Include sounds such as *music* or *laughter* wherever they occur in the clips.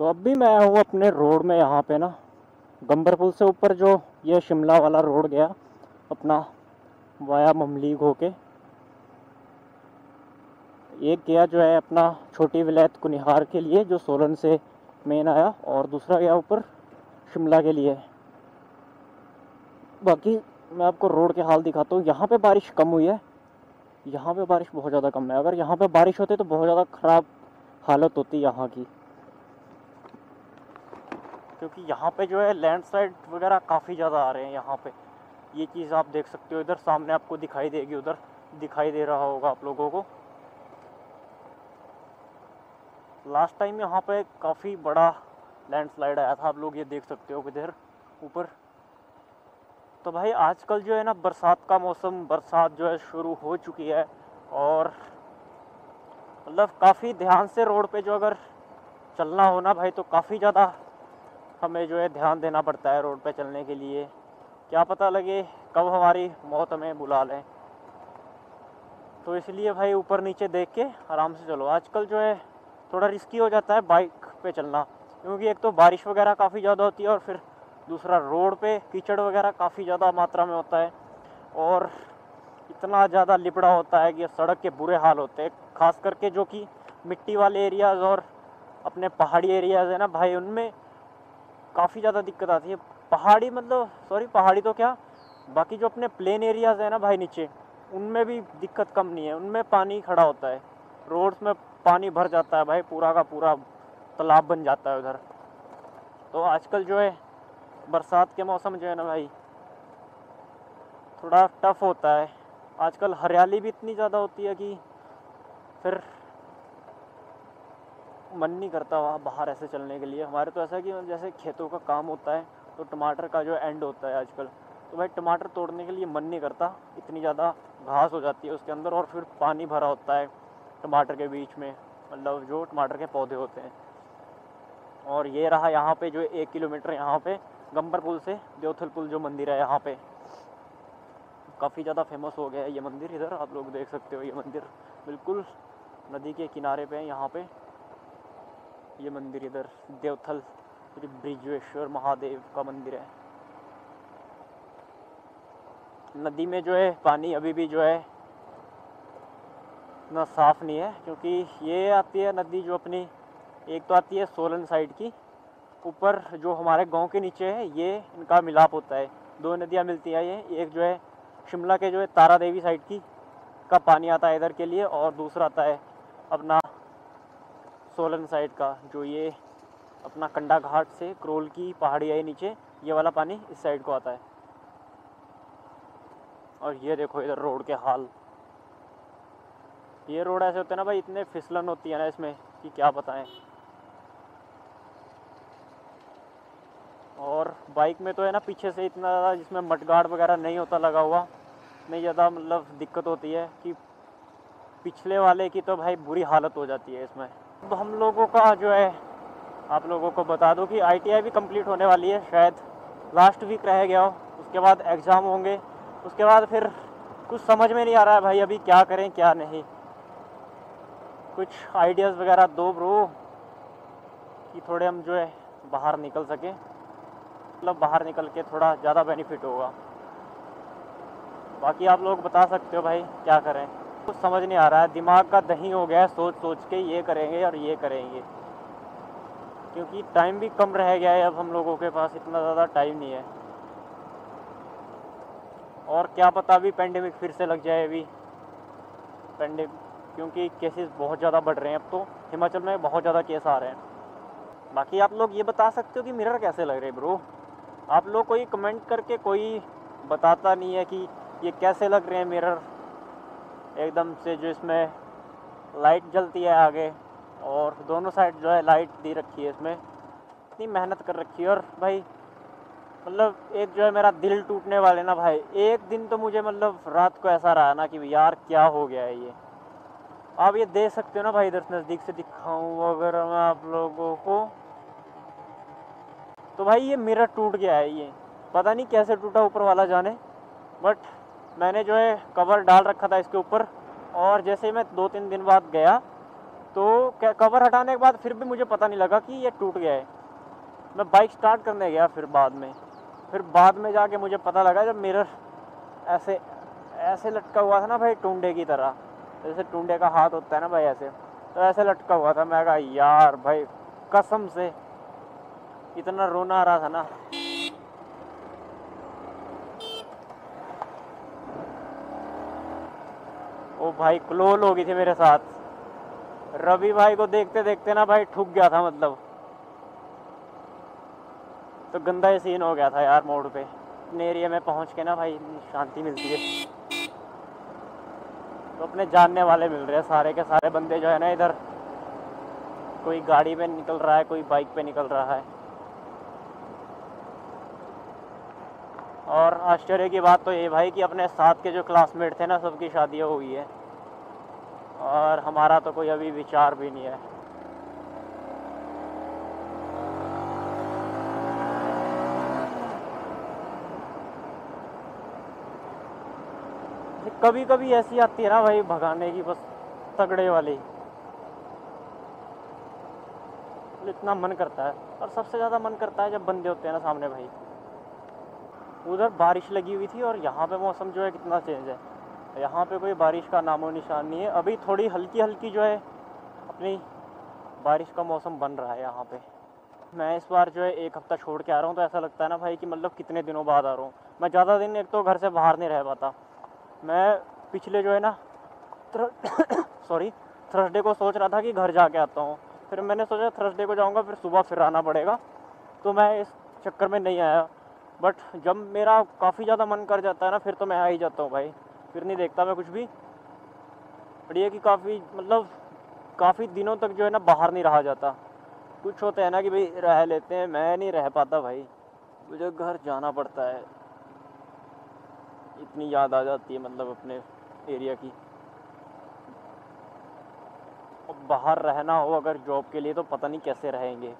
तो अब भी मैं हूँ अपने रोड में यहाँ पे ना, गंबर पुल से ऊपर जो ये शिमला वाला रोड गया, अपना वाया ममलीग होके एक गया जो है अपना छोटी विलायत कुनिहार के लिए, जो सोलन से मेन आया, और दूसरा गया ऊपर शिमला के लिए। बाकी मैं आपको रोड के हाल दिखाता हूँ। यहाँ पे बारिश कम हुई है। यहाँ पे बारिश बहुत ज़्यादा कम है। अगर यहाँ पे बारिश होती तो बहुत ज़्यादा ख़राब हालत होती यहाँ की। क्योंकि यहाँ पे जो है लैंडस्लाइड वगैरह काफ़ी ज़्यादा आ रहे हैं यहाँ पे। ये चीज़ आप देख सकते हो इधर, सामने आपको दिखाई देगी उधर, दिखाई दे रहा होगा आप लोगों को। लास्ट टाइम यहाँ पे काफ़ी बड़ा लैंडस्लाइड आया था, आप लोग ये देख सकते हो इधर, ऊपर। तो भाई आजकल जो है ना, बरसात का मौसम, बरसात जो है शुरू हो चुकी है और मतलब काफ़ी ध्यान से रोड पे जो अगर चलना हो ना भाई तो काफ़ी ज़्यादा हमें जो है ध्यान देना पड़ता है रोड पे चलने के लिए। क्या पता लगे कब हमारी मौत हमें बुला लें। तो इसलिए भाई ऊपर नीचे देख के आराम से चलो। आजकल जो है थोड़ा रिस्की हो जाता है बाइक पे चलना। क्योंकि एक तो बारिश वगैरह काफ़ी ज़्यादा होती है और फिर दूसरा रोड पे कीचड़ वगैरह काफ़ी ज़्यादा मात्रा में होता है। और इतना ज़्यादा लिपड़ा होता है कि सड़क के बुरे हाल होते हैं। खास करके जो कि मिट्टी वाले एरियाज़ और अपने पहाड़ी एरियाज़ है ना भाई, उनमें काफ़ी ज़्यादा दिक्कत आती है। पहाड़ी मतलब सॉरी पहाड़ी तो क्या? बाकी जो अपने प्लेन एरियाज़ है ना भाई नीचे, उनमें भी दिक्कत कम नहीं है। उनमें पानी खड़ा होता है। रोड्स में पानी भर जाता है भाई, पूरा का पूरा तालाब बन जाता है उधर। तो आजकल जो है, बरसात के मौसम जो है ना भाई, थोड़ा टफ होता है। आजकल हरियाली भी इतनी ज़्यादा होती है कि फिर मन नहीं करता वहाँ बाहर ऐसे चलने के लिए। हमारे तो ऐसा कि जैसे खेतों का काम होता है तो टमाटर का जो एंड होता है आजकल तो भाई टमाटर तोड़ने के लिए मन नहीं करता। इतनी ज़्यादा घास हो जाती है उसके अंदर और फिर पानी भरा होता है टमाटर के बीच में मतलब जो टमाटर के पौधे होते हैं। और ये रहा यहाँ पे जो एक किलोमीटर यहाँ पे गंबर पुल से देवथल पुल जो मंदिर है यहाँ पे। काफ़ी ज़्यादा फ़ेमस हो गया है ये मंदिर, इधर आप लोग देख सकते हो ये मंदिर। बिल्कुल नदी के किनारे पे यहाँ पे। ये मंदिर इधर देवथल श्री ब्रिजेश्वर महादेव का मंदिर है। नदी में जो है, पानी अभी भी जो है, इतना साफ़ नहीं है, क्योंकि ये आती है नदी जो अपनी, एक तो आती है सोलन साइड की, ऊपर जो हमारे गाँव के नीचे है, ये इनका मिलाप होता है। दो नदियाँ मिलती हैं ये, एक जो है शिमला के जो है तारा देवी साइड की, का पानी आता है इधर के लिए, और दूसरा आता है अपना सोलन साइड का, जो ये अपना कंडा घाट से क्रोल की पहाड़ी आई नीचे, ये वाला पानी इस साइड को आता है। और ये देखो इधर रोड के हाल। ये रोड ऐसे होते हैं ना भाई, इतने फिसलन होती है ना इसमें कि क्या बताएँ। और बाइक में तो है ना, पीछे से इतना ज़्यादा जिसमें मटगाड़ वगैरह नहीं होता लगा हुआ नहीं ज़्यादा मतलब दिक्कत होती है कि पिछले वाले की तो भाई बुरी हालत हो जाती है इसमें। अब हम लोगों का जो है, आप लोगों को बता दूँ कि आईटीआई भी कंप्लीट होने वाली है, शायद लास्ट वीक रह गया हो, उसके बाद एग्ज़ाम होंगे, उसके बाद फिर कुछ समझ में नहीं आ रहा है भाई अभी क्या करें, क्या नहीं। कुछ आइडियाज़ वगैरह दो ब्रो कि थोड़े हम जो है बाहर निकल सकें। मतलब बाहर निकल के थोड़ा ज़्यादा बेनिफिट होगा। बाकी आप लोग बता सकते हो भाई, क्या करें। कुछ समझ नहीं आ रहा है। दिमाग का दही हो गया है सोच सोच के ये करेंगे और ये करेंगे। क्योंकि टाइम भी कम रह गया है अब हम लोगों के पास, इतना ज़्यादा टाइम नहीं है। और क्या पता अभी पेंडेमिक फिर से लग जाए अभी। पेंडे क्योंकि केसेस बहुत ज़्यादा बढ़ रहे हैं अब तो। हिमाचल में बहुत ज़्यादा केस आ रहे हैं। बाकी आप लोग ये बता सकते हो कि मिरर कैसे लग रहे हैं ब्रो आप लोग कोई कमेंट करके कोई बताता नहीं है कि ये कैसे लग रहे हैं मिरर एकदम से जो इसमें लाइट जलती है आगे और दोनों साइड जो है लाइट दी रखी है इसमें। इतनी मेहनत कर रखी है और भाई मतलब एक जो है मेरा दिल टूटने वाले ना भाई, एक दिन तो मुझे मतलब रात को ऐसा रहा ना कि यार क्या हो गया है ये। आप ये देख सकते हो ना भाई, इधर नज़दीक से दिखाऊँ अगर मैं आप लोगों को। तो भाई ये मिरर टूट गया है ये। पता नहीं कैसे टूटा ऊपर वाला जाने बट मैंने जो है कवर डाल रखा था इसके ऊपर, और जैसे मैं दो तीन दिन बाद गया तो कवर हटाने के बाद फिर भी मुझे पता नहीं लगा कि ये टूट गया है। मैं बाइक स्टार्ट करने गया फिर बाद में। फिर बाद में जाके मुझे पता लगा जब मिरर ऐसे ऐसे लटका हुआ था ना भाई टूडे की तरह, जैसे टूंडे का हाथ होता है ना भाई ऐसे तो ऐसे लटका हुआ था। मैं कहा, यार भाई, कसम से इतना रोना आ रहा था ना। भाई क्लोल हो गई थी मेरे साथ। रवि भाई को देखते देखते ना भाई ठुक गया था मतलब। तो गंदा ही सीन हो गया था यार मोड़ पे। अपने एरिया में पहुँच के ना भाई, शांति मिलती है। तो अपने जानने वाले मिल रहे हैं सारे के सारे बंदे जो है ना इधर। कोई गाड़ी पे निकल रहा है, कोई बाइक पे निकल रहा है। और आश्चर्य की बात तो ये भाई कि अपने साथ के जो क्लासमेट थे ना, सबकी शादियाँ हुई है। और हमारा तो कोई अभी विचार भी नहीं है। कभी कभी ऐसी आती है ना भाई, भगाने की, बस तगड़े वाली। इतना मन करता है। और सबसे ज़्यादा मन करता है जब बंदे होते हैं ना सामने भाई। उधर बारिश लगी हुई थी और यहाँ पे मौसम जो है कितना चेंज है। यहाँ पे कोई बारिश का नामो निशान नहीं है। अभी थोड़ी हल्की हल्की जो है, अपनी बारिश का मौसम बन रहा है यहाँ पे। मैं इस बार जो है, एक हफ़्ता छोड़ के आ रहा हूँ तो ऐसा लगता है ना भाई कि मतलब कितने दिनों बाद आ रहा हूँ। मैं ज़्यादा दिन एक तो घर से बाहर नहीं रह पाता। मैं पिछले जो है ना सॉरी थर्सडे *coughs* को सोच रहा था कि घर जाके आता हूँ। फिर मैंने सोचा थर्सडे को जाऊँगा, फिर सुबह फिर आना पड़ेगा। तो मैं इस चक्कर में नहीं आया। बट जब मेरा काफ़ी ज़्यादा मन कर जाता है ना, फिर तो मैं आ ही जाता हूँ भाई। फिर नहीं देखता मैं कुछ भी। बट ये कि काफ़ी मतलब काफ़ी दिनों तक जो है ना बाहर नहीं रहा जाता। कुछ होते हैं ना कि भाई रह लेते हैं, मैं नहीं रह पाता भाई। मुझे घर जाना पड़ता है। इतनी याद आ जाती है मतलब अपने एरिया की। अब बाहर रहना हो अगर जॉब के लिए तो पता नहीं कैसे रहेंगे।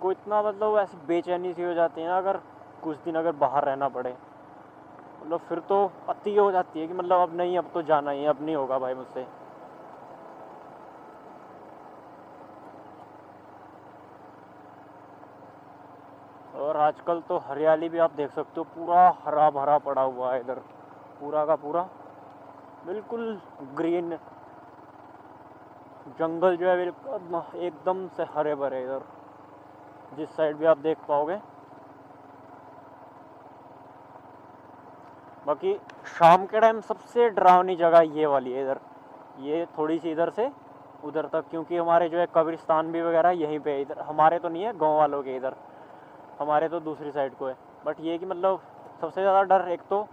को इतना मतलब ऐसी बेचैनी सी हो जाती है ना अगर कुछ दिन अगर बाहर रहना पड़े। मतलब फिर तो अति हो जाती है कि मतलब अब नहीं, अब तो जाना ही, अब नहीं होगा भाई मुझसे। और आजकल तो हरियाली भी आप देख सकते हो, पूरा हरा भरा पड़ा हुआ है इधर। पूरा का पूरा बिल्कुल ग्रीन। जंगल जो है बिल्कुल एकदम से हरे भरे इधर। जिस साइड भी आप देख पाओगे। बाकी शाम के टाइम सबसे डरावनी जगह ये वाली है इधर। ये थोड़ी सी इधर से, उधर तक, क्योंकि हमारे जो है कब्रिस्तान भी वगैरह यहीं पे इधर हमारे तो नहीं है, गाँव वालों के इधर। हमारे तो दूसरी साइड को है। बट ये कि मतलब सबसे ज़्यादा डर एक तो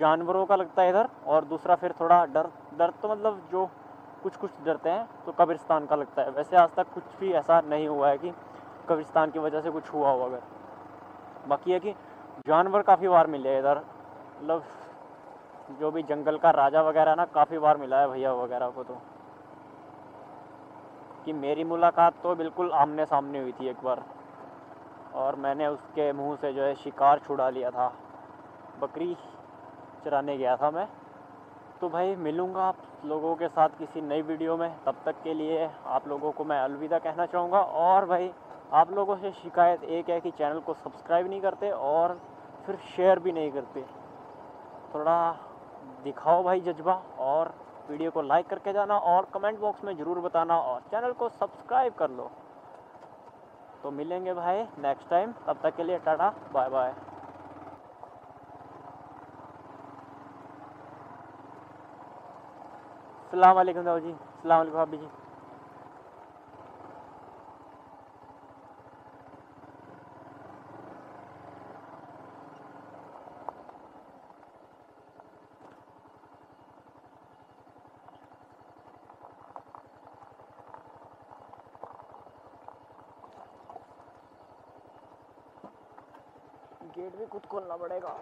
जानवरों का लगता है इधर, और दूसरा फिर थोड़ा डर। डर तो मतलब जो कुछ कुछ डरते हैं तो कब्रिस्तान का लगता है। वैसे आज तक कुछ भी ऐसा नहीं हुआ है कि कब्रिस्तान की वजह से कुछ हुआ हो अगर। बाकी है कि जानवर काफ़ी बार मिले इधर। मतलब जो भी जंगल का राजा वगैरह ना, काफ़ी बार मिला है भैया वगैरह को तो। कि मेरी मुलाकात तो बिल्कुल आमने सामने हुई थी एक बार। और मैंने उसके मुँह से जो है शिकार छुड़ा लिया था। बकरी चराने गया था मैं। तो भाई, मिलूँगा आप लोगों के साथ किसी नई वीडियो में। तब तक के लिए आप लोगों को मैं अलविदा कहना चाहूँगा। और भाई, आप लोगों से शिकायत एक है कि चैनल को सब्सक्राइब नहीं करते और फिर शेयर भी नहीं करते। थोड़ा दिखाओ भाई जज्बा और वीडियो को लाइक करके जाना और कमेंट बॉक्स में ज़रूर बताना और चैनल को सब्सक्राइब कर लो। तो मिलेंगे भाई नेक्स्ट टाइम, तब तक के लिए टाटा, बाय बाय। सलाम वालेकुम दाऊ जी, सलाम वालेकुम भाभी जी। गेट भी खुद खोलना पड़ेगा।